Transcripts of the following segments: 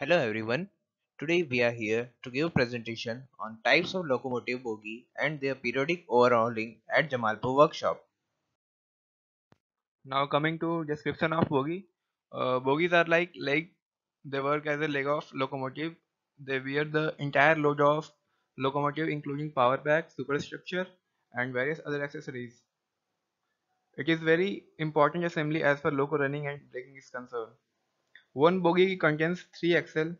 Hello everyone. Today we are here to give a presentation on types of locomotive bogie and their periodic overhauling at Jamalpur workshop. Now coming to description of bogie. Uh, bogies are like leg. They work as a leg of locomotive. They bear the entire load of locomotive including power pack, superstructure and various other accessories. It is very important assembly as far loco running and braking is concerned. One bogie contains 3 axle,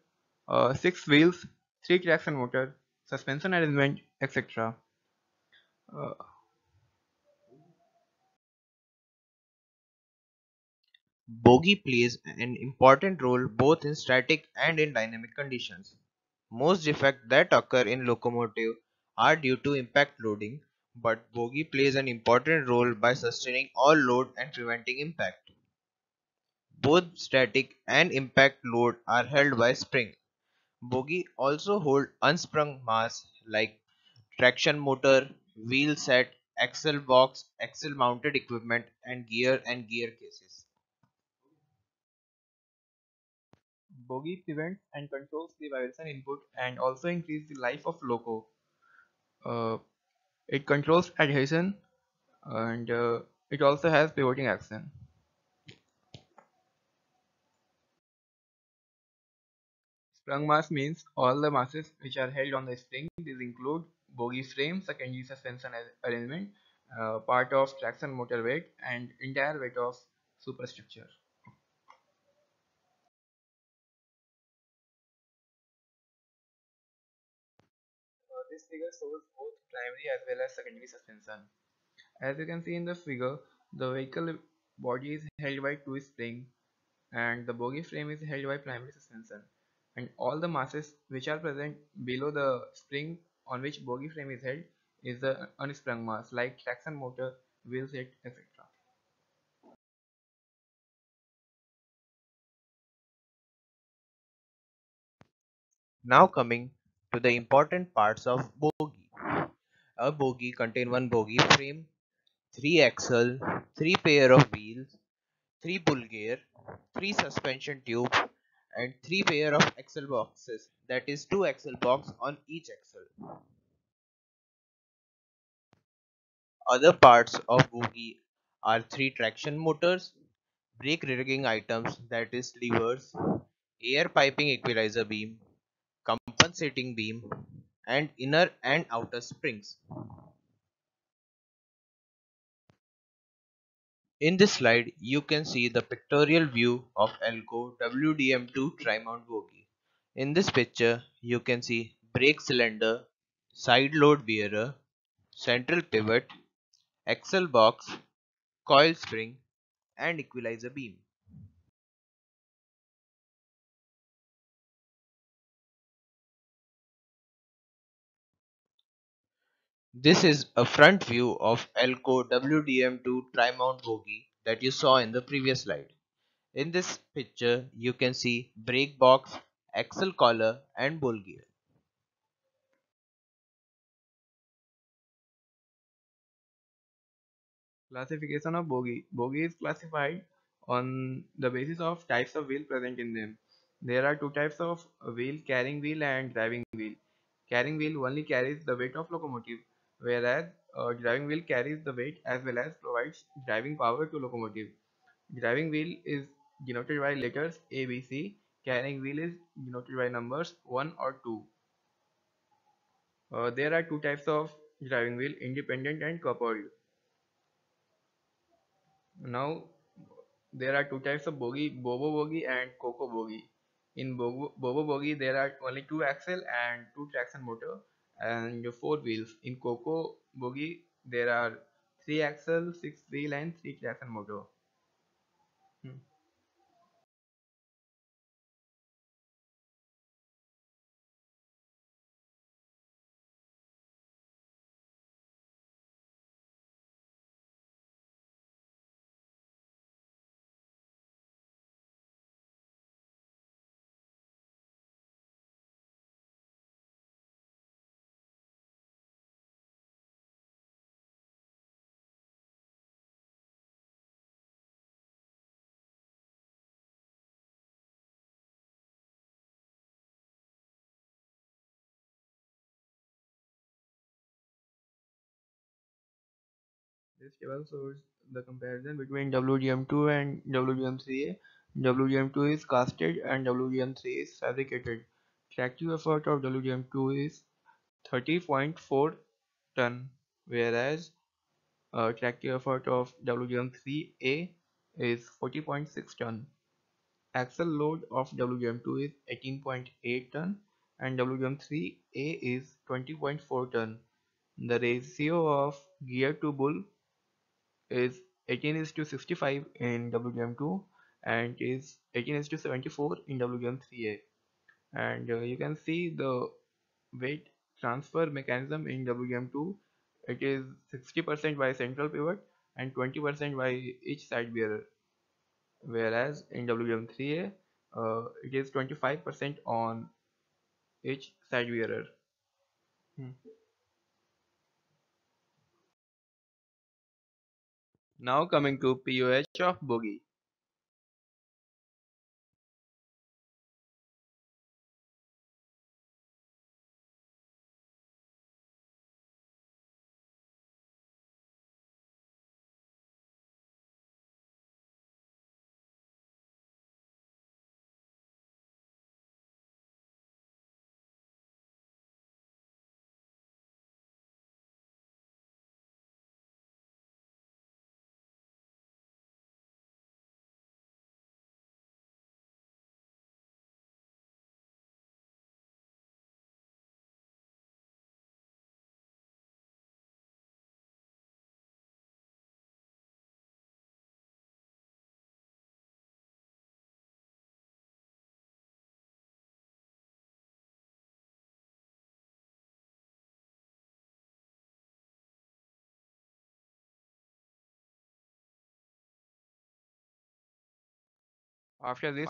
uh, 6 wheels, 3 traction motor, suspension arrangement, etc. Uh, Bogie plays an important role both in static and in dynamic conditions. Most defects that occur in locomotive are due to impact loading, but bogie plays an important role by sustaining all load and preventing impact. Both static and impact load are held by spring. Bogie also hold unsprung mass like traction motor, wheel set, axle box, axle mounted equipment and gear and gear cases. Bogie prevents and controls the vibration input and also increase the life of loco. Uh, it controls adhesion and uh, it also has pivoting action. Sprung mass means all the masses which are held on the spring. These include bogie frame, secondary suspension arrangement, uh, part of traction motor weight and entire weight of superstructure. Uh, this figure shows both primary as well as secondary suspension. As you can see in the figure, the vehicle body is held by two springs and the bogie frame is held by primary suspension and all the masses which are present below the spring on which bogie frame is held is the unsprung mass like traction motor, wheel set, etc. Now coming to the important parts of bogie. A bogie contains one bogie frame, three axle, three pair of wheels, three bull gear, three suspension tube, and three pair of axle boxes. That is two axle box on each axle. Other parts of bogie are three traction motors, brake rigging items that is levers, air piping equalizer beam, compensating beam, and inner and outer springs. In this slide, you can see the pictorial view of ALCO WDM2 trimount bogie. In this picture, you can see brake cylinder, side load bearer, central pivot, axle box, coil spring, and equalizer beam. This is a front view of ALCO WDM2 tri-mount bogie that you saw in the previous slide. In this picture, you can see brake box, axle collar and bull gear. Classification of bogie. Bogie is classified on the basis of types of wheel present in them. There are two types of wheel, carrying wheel and driving wheel. Carrying wheel only carries the weight of locomotive, whereas uh, driving wheel carries the weight as well as provides driving power to locomotive. Driving wheel is denoted by letters A, B, C. Carrying wheel is denoted by numbers 1 or 2. Uh, there are two types of driving wheel, independent and coupled. Now there are two types of bogie, Bobo bogie and Coco bogie. In Bobo, Bobo bogie there are only two axle and two traction motor and your four wheels. In Coco bogie there are three axle, six wheel and three traction motor. This table shows the comparison between WDM2 and WDM3A. WDM2 is casted and WDM3 is fabricated. Tractive effort of WDM2 is 30.4 ton, whereas uh, tractive effort of WDM3A is 40.6 ton. Axle load of WDM2 is 18.8 ton and WDM3A is 20.4 ton. The ratio of gear to bull is 18 is to 65 in WDM2 and is 18 is to 74 in WDM3A and uh, you can see the weight transfer mechanism in WDM2 it is 60% by central pivot and 20% by each side bearer. Whereas in WDM3A uh, it is 25% on each side bearer. Hmm. Now coming to POH of bogie after this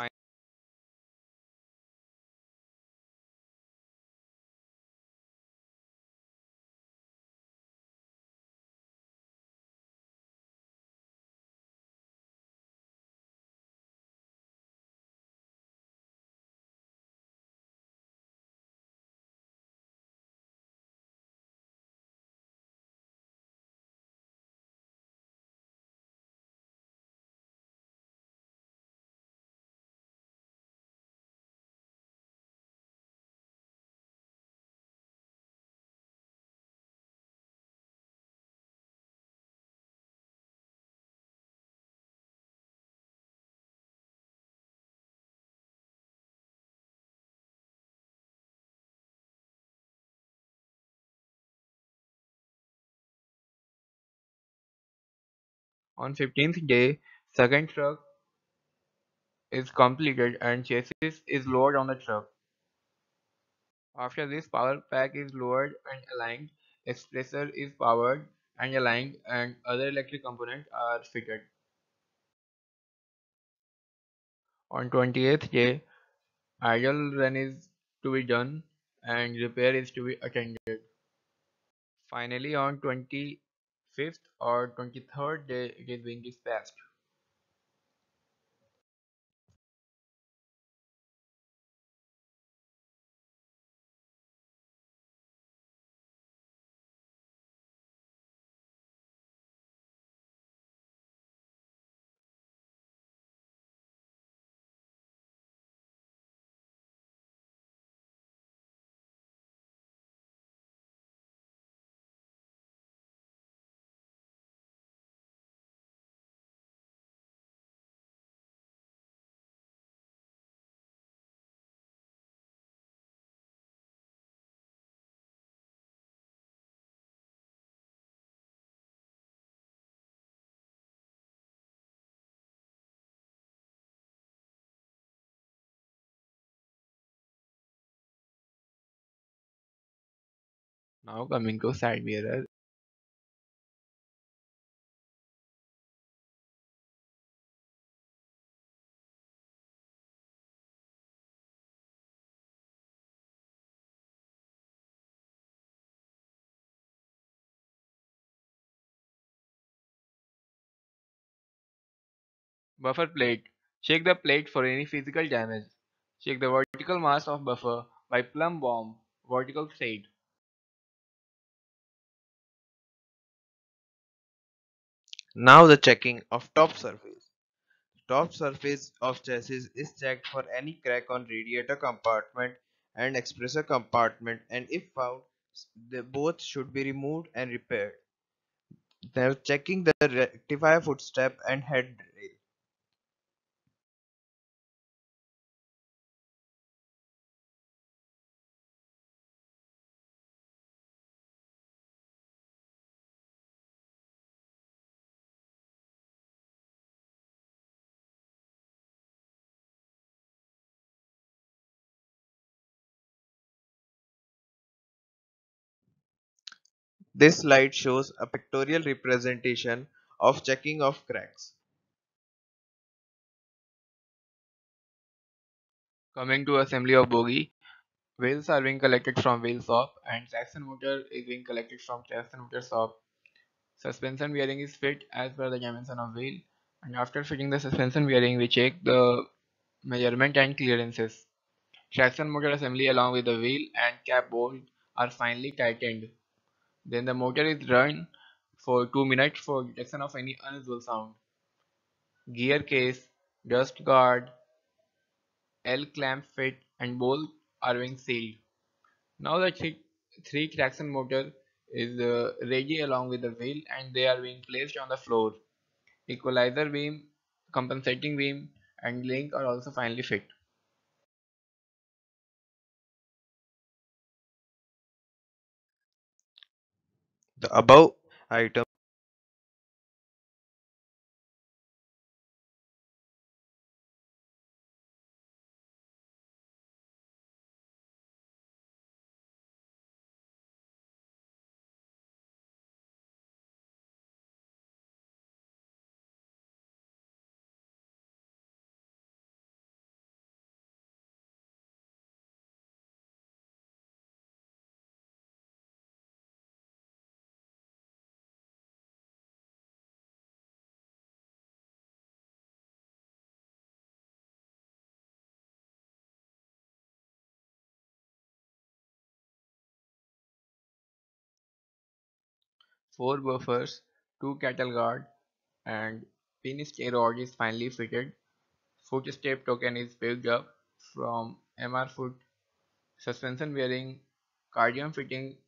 On 15th day, second truck is completed and chassis is lowered on the truck. After this power pack is lowered and aligned, expressor is powered and aligned and other electric components are fitted. On 28th day, idle run is to be done and repair is to be attended. Finally on 25th or 23rd day it is being dispatched. Now coming to side mirror Buffer plate. Check the plate for any physical damage. Check the vertical mass of buffer by plumb bob vertical thread. Now the checking of top surface. Top surface of chassis is checked for any crack on radiator compartment and expressor compartment and if found, both should be removed and repaired. Now checking the rectifier footstep and head This slide shows a pictorial representation of checking of cracks. Coming to assembly of bogie, wheels are being collected from wheel shop and traction motor is being collected from traction motor shop. Suspension bearing is fit as per the dimension of wheel and after fitting the suspension bearing we check the measurement and clearances. Traction motor assembly along with the wheel and cap bolt are finely tightened. Then the motor is run for 2 minutes for detection of any unusual sound. Gear case, dust guard, L-clamp fit and bolt are being sealed. Now the three, traction motor is uh, ready along with the wheel and they are being placed on the floor. Equalizer beam, compensating beam and link are also finally fit. The above item Four buffers, two cattle guard and stay rod is finally fitted. Foot step token is picked up from MR foot. Suspension bearing, cardium fitting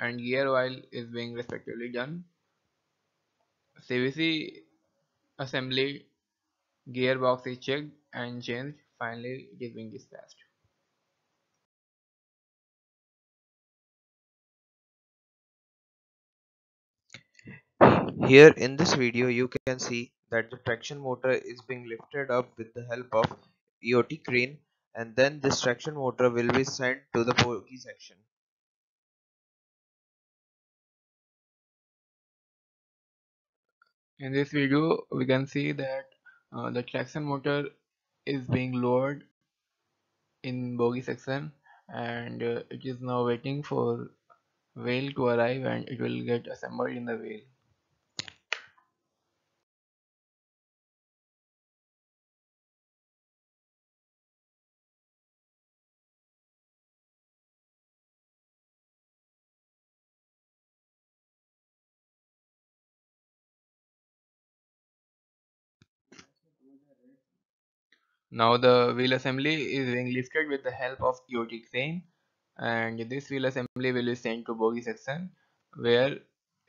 and gear oil is being respectively done. CVC assembly gearbox is checked and changed. Finally, it is being dispatched. Here in this video you can see that the traction motor is being lifted up with the help of EOT crane and then this traction motor will be sent to the bogie section. In this video, we can see that uh, the traction motor is being lowered in bogie section and uh, it is now waiting for wheel to arrive and it will get assembled in the wheel. Now the wheel assembly is being lifted with the help of EOT crane and this wheel assembly will be sent to bogie section where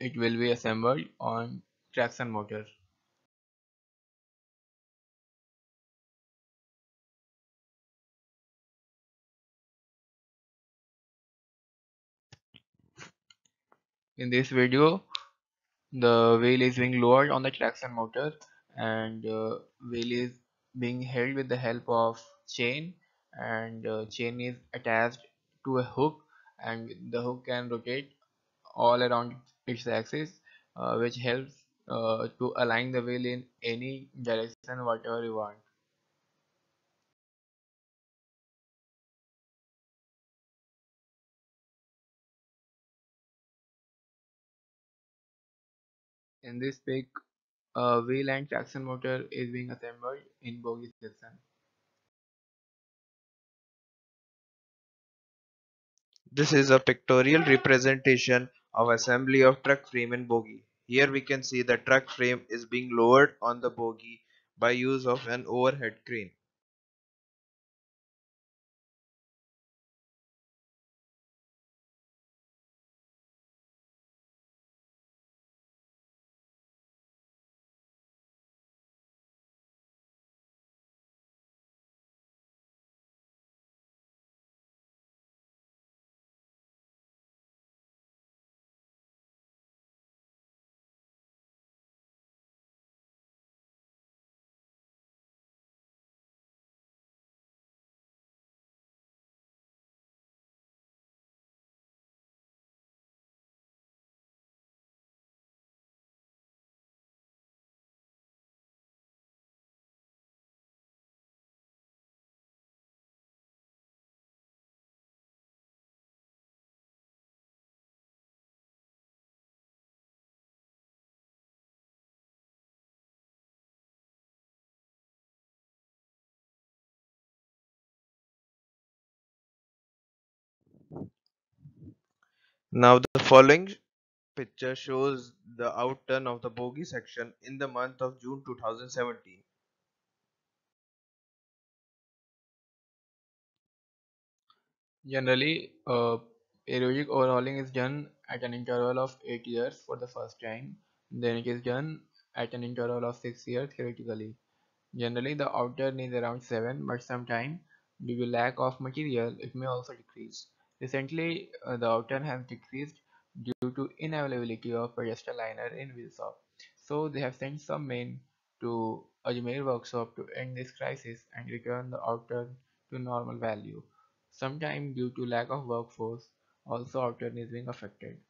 it will be assembled on traction motor. In this video, the wheel is being lowered on the traction motor and uh, wheel is being held with the help of chain and uh, chain is attached to a hook and the hook can rotate all around its axis uh, which helps uh, to align the wheel in any direction whatever you want. In this pic a wheel and traction motor is being assembled in bogie section This is a pictorial representation of assembly of truck frame and bogie. Here we can see the truck frame is being lowered on the bogie by use of an overhead crane. Now the following picture shows the outturn of the bogie section in the month of June 2017. Generally, uh, periodic overhauling is done at an interval of 8 years for the first time, then it is done at an interval of 6 years theoretically. Generally, the outturn is around 7, but sometimes, due to lack of material, it may also decrease. Recently, uh, the outturn has decreased due to inavailability of pedestal liner in wheel shop. So they have sent some men to Ajmer workshop to end this crisis and return the outturn to normal value. Sometimes due to lack of workforce, also outturn is being affected.